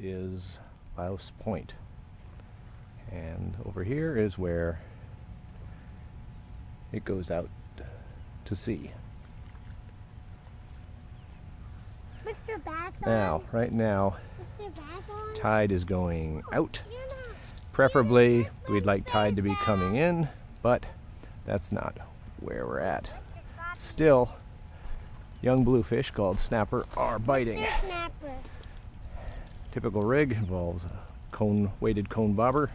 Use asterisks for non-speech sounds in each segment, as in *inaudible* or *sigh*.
is Louse Point. And over here is where it goes out to sea. Now, right now, Mr. Bass on? tide is going out. Preferably, we'd like tide to be coming in, but that's not where we're at. Still, young bluefish called snapper are biting. Typical rig involves a cone weighted cone bobber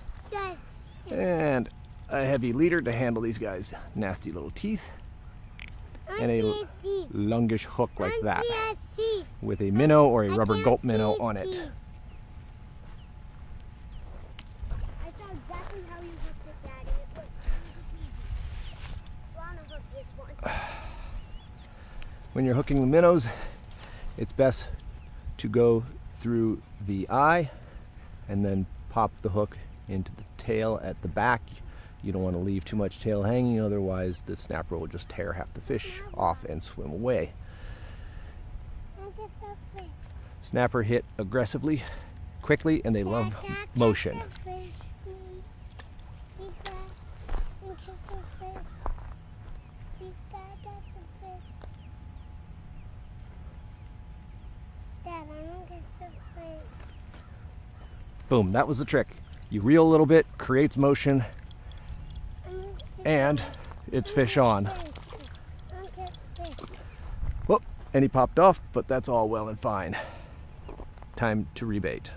and a heavy leader to handle these guys' nasty little teeth and a longish hook like that with a minnow or a rubber gulp minnow on it. teeth. I saw exactly how you hooked it, Daddy. It was easy peasy. Wanna hook this one? *sighs* When you're hooking the minnows, it's best to go through the eye and then pop the hook into the tail at the back. You don't want to leave too much tail hanging, otherwise the snapper will just tear half the fish off and swim away. Snapper hit aggressively, quickly, and they love motion. catch the fish. See, Dad, you catch the fish. See, Dad, catch the fish. Dad, I don't catch the fish. Boom, that was the trick. You reel a little bit, creates motion, and it's fish on. Whoop, and he popped off, but that's all well and fine. Time to rebait.